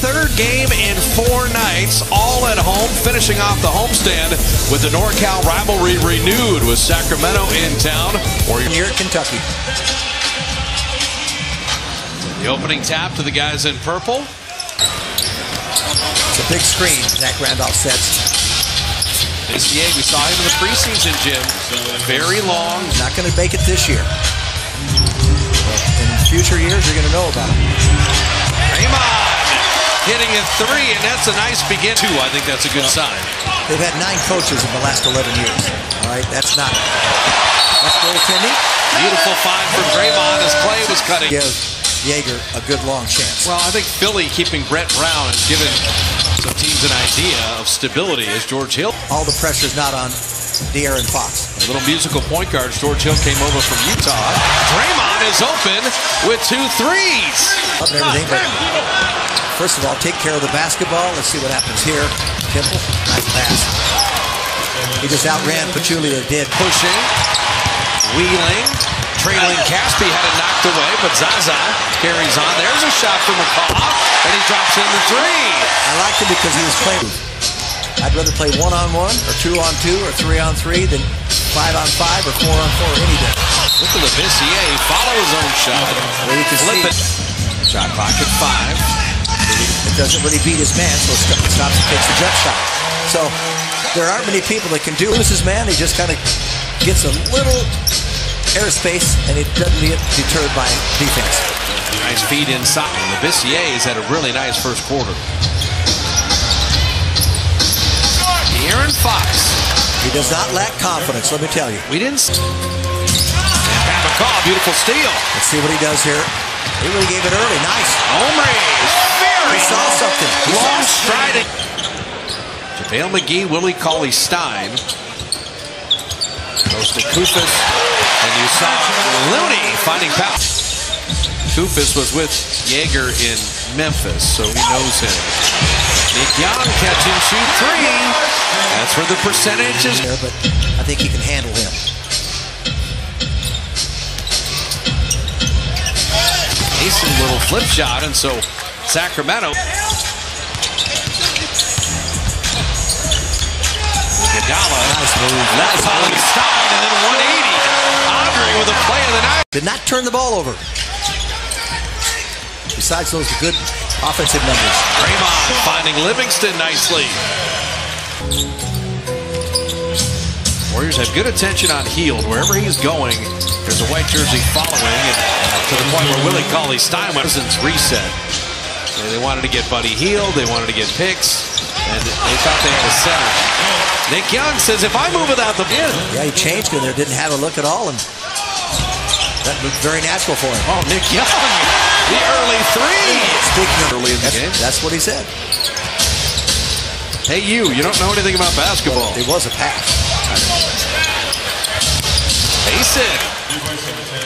third game in four nights, all at home, finishing off the homestand with the NorCal rivalry renewed with Sacramento in town. Warriors here at Kentucky. The opening tap to the guys in purple. It's a big screen Zach Randolph sets. Messier, we saw him in the preseason, Jim. Very long. Not going to make it this year. in future years, you're going to know about him. Draymond hitting a three, and that's a nice begin. Two, I think that's a good sign. They've had nine coaches in the last 11 years. All right, that's not. That's goaltending. Beautiful find from Draymond as Klay was cutting. Give Joerger a good long chance. Well, I think Philly keeping Brett Brown has given some teams an idea of stability as George Hill. All the pressure is not on De'Aaron Fox. Little musical point guard. George Hill came over from Utah. Draymond is open with two threes. Up and everything, but first of all, take care of the basketball. Let's see what happens here. Temple, nice pass. He just outran Pachulia, did. Pushing, wheeling, trailing Casspi had it knocked away, but Zaza carries on. There's a shot from McCaw, and he drops in the three. I liked him because he was playing. I'd rather play one on one, or two on two, or three on three than five on five or four on four any day. Look at Labissiere follow his own shot. Well, you can Flip see. Shot clock at five. It doesn't really beat his man, so it stops and takes the jump shot. So there aren't many people that can do this. His man, he just kind of gets a little airspace, and he doesn't get deterred by defense. Nice feed inside. Labissiere has had a really nice first quarter. Fox. He does not lack confidence, let me tell you. We didn't. Pat McCaw, beautiful steal. Let's see what he does here. He really gave it early. Nice. Omri He saw something. He long striding. JaVale McGee, Willie Cauley Stein. Goes to Koufos. And you saw Looney finding power. Koufos was with Joerger in Memphis, so he knows him. Nick Young catch and shoot three. That's where the percentage is. But I think he can handle him. Decent little flip shot, and so Sacramento. Iguodala. Nice move. Nice Stein, and then 180. Andre with a play of the night. Did not turn the ball over. Besides those good offensive numbers. Draymond finding Livingston nicely. Warriors have good attention on Hield. Wherever he's going, there's a white jersey following, and to the point where Willie Cauley Stein was reset. They wanted to get Buddy Hield, they wanted to get picks, and they thought they had a center. Nick Young says, if I move without the pin. Yeah, he changed in there, didn't have a look at all, and that looked very natural for him. Oh, Nick Young, the early three. Speaking Early in the that's, game. that's what he said. Hey, you, you don't know anything about basketball. It was a pass. It.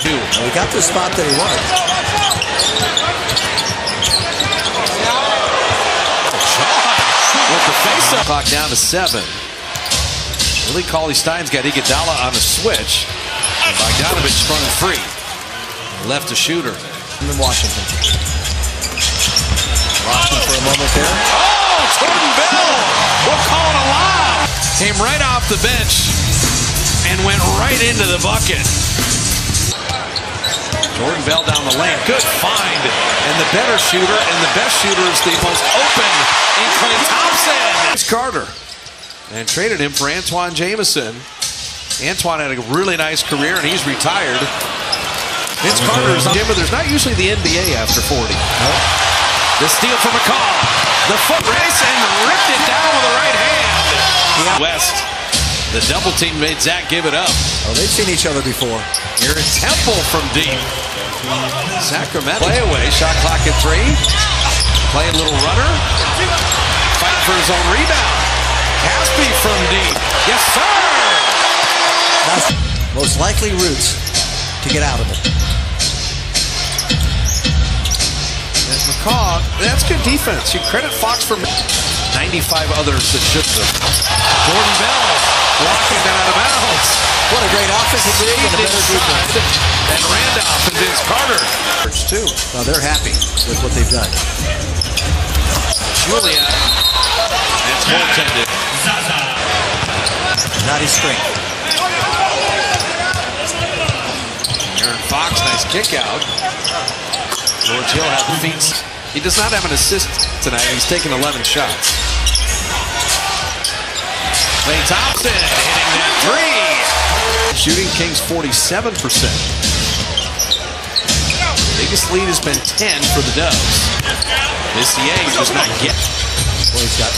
Two. He got the spot that he wanted. With the face-up clock down to seven. Willie Cauley Stein's got Iguodala on a switch. And Bogdanovich sprung free. Left a shooter. In Washington. Lost him for a moment there. Oh, Jordan Bell will call it a lie. Came right off the bench and went right into the bucket. Jordan Bell down the lane. Good find. And the better shooter and the best shooter is the most open in Klay Thompson. It's Carter. And traded him for Antawn Jamison. Antawn had a really nice career and he's retired. Vince Carter is on but there's not usually the NBA after 40. The steal from McCaw. The foot race and ripped it down with the right hand. West. The double team made Zach give it up. Oh, they've seen each other before. Here at Temple from deep. Sacramento. Play away. Shot clock at three. Play a little runner. Fight for his own rebound. Casspi from deep. Yes, sir. That's most likely routes to get out of it. And McCaw, that's good defense. You credit Fox for 95 others that should have. Jordan Bell blocking that out of bounds. What a great offensive league and a better defense. Inside. And Randolph and Vince Carter. Too. Well, they're happy with what they've done. Juliet. That's goaltended. Not his strength. Aaron Fox, nice kick out. George Hill had the feet. He does not have an assist tonight. He's taken 11 shots. Klay Thompson hitting that three. Shooting Kings 47%. Biggest lead has been 10 for the Dubs. This CA does not get. Well, he's got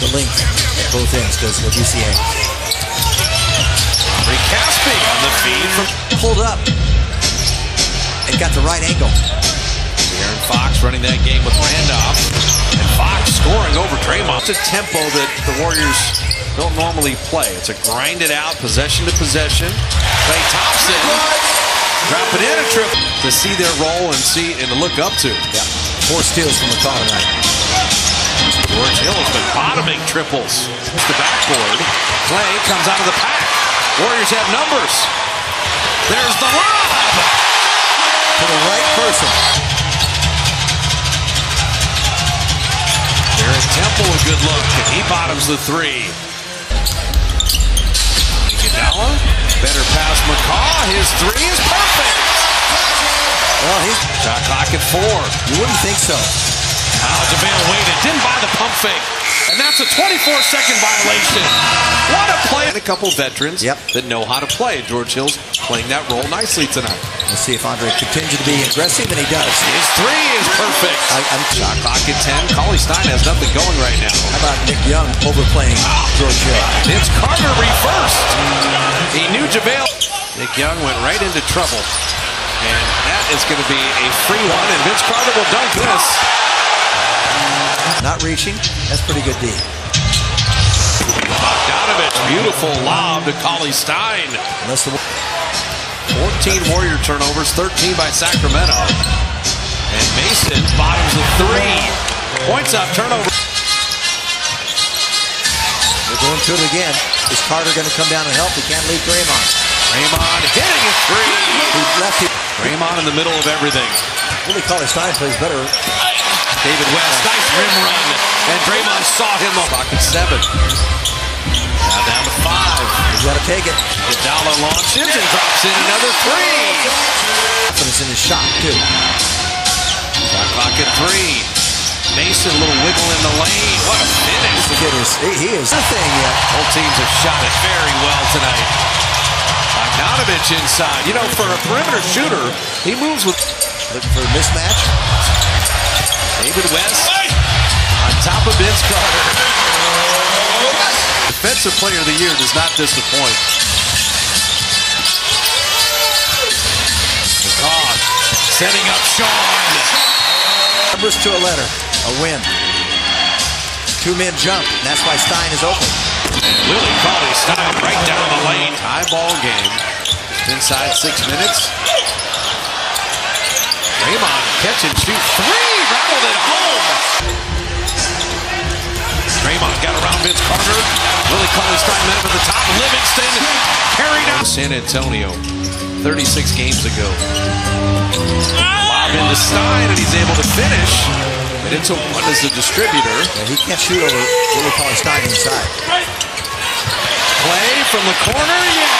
the length at both ends UCA. Rick Casspi on the feed from Pulled up got the right angle. Aaron Fox running that game with Randolph. And Fox scoring over Draymond. It's a tempo that the Warriors don't normally play. It's a grinded out possession to possession. Klay Thompson drop it in a trip to see their role and see and to look up to. Yeah. Four steals from McCaw tonight. George Hill has been bottoming triples. It's the backboard. Klay comes out of the pack. Warriors have numbers. There's the lob. To the right person. Garrett Temple a good look, and he bottoms the three. Iguodala, better pass McCaw. His three is perfect. Well, he's, Shot clock at four. you wouldn't think so. Now JaVale waited, didn't buy the pump fake. And that's a 24-second violation. What a play. And a couple veterans Yep. that know how to play. George Hill's playing that role nicely tonight. Let's see if Andre continues to be aggressive, and he does. His three is perfect. I, I'm, Shot clock at 10. Cauley Stein has nothing going right now. how about Nick Young overplaying George Hill? Vince Carter reversed. He knew JaVale. Nick Young went right into trouble. And that is going to be a free one, and Vince Carter will dunk this. Not reaching. That's pretty good D. Bogdanovich, beautiful lob to Cauley Stein. Unless the 14 Warrior turnovers, 13 by Sacramento. And Mason bottoms the three. Points up, turnover. they're going to it again. Is Carter going to come down and help? He can't leave Draymond. Raymond hitting a three. He left it. Draymond in the middle of everything. Really, Carter Stein plays better. David West, nice rim run. And Draymond saw him up. Pocket seven. Now down to five. He's got to take it. Iguodala launches and drops in another three. Confidence in his shot, too. Shot clock at three. Mason, a little wiggle in the lane. What a finish. The kid is, he, he is the thing yet. Both teams have shot it very well tonight. Bogdanovich inside. You know, for a perimeter shooter, he moves with Looking for a mismatch. David West on top of Vince Carter. Defensive player of the year does not disappoint. McCaw setting up Sean. Numbers to a letter. A win. Two men jump, and that's why Stein is open. Willie Cauley Stein right down the lane. Tie ball game. Inside six minutes. Draymond catch and shoot three. Rattled it home. Draymond got around Vince Carter. Willie Cauley Stein met him at the top. Livingston carried out. San Antonio 36 games ago. Lob into Stein and he's able to finish. And it's a one as a distributor. And he can't shoot over Willie Cauley Stein inside. Play from the corner, yeah.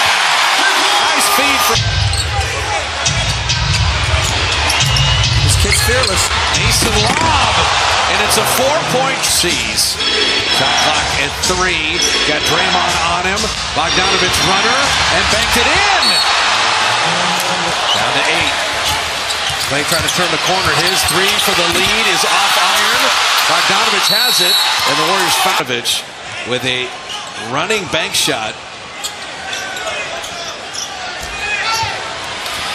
Nice feed from fearless. Mason Lob. And it's a four-point seize. Shot clock at three. Got Draymond on him. Bogdanovich runner and banked it in. Down to eight. Klay trying to turn the corner. His three for the lead is off iron. Bogdanovich has it. And the Warriors Bogdanovich with a running bank shot.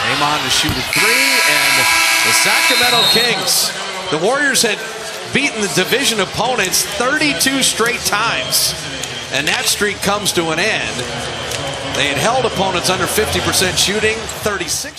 Draymond to shoot a three, and the Sacramento Kings. The Warriors had beaten the division opponents 32 straight times, and that streak comes to an end. They had held opponents under 50% shooting, 36.